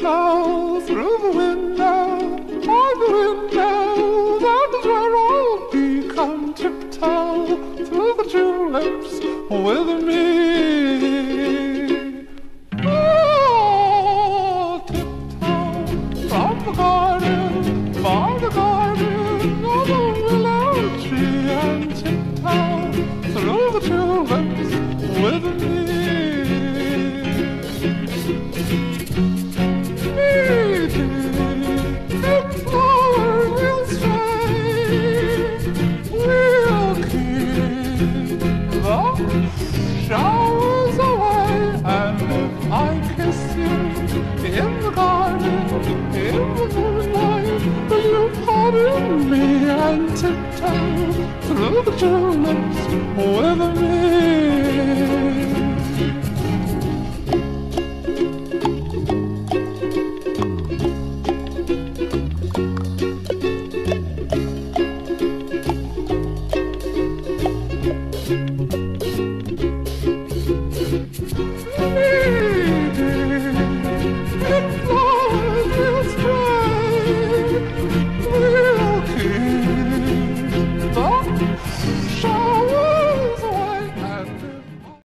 through the window, by the window. That is where I'll be. Come tiptoe through the tulips with me. Oh, tiptoe from the garden, by the garden, of the and tiptoe through the tulips with me. showers away. And if I kiss you in the garden, in the moonlight, will you pardon me and tiptoe through the tulips with me?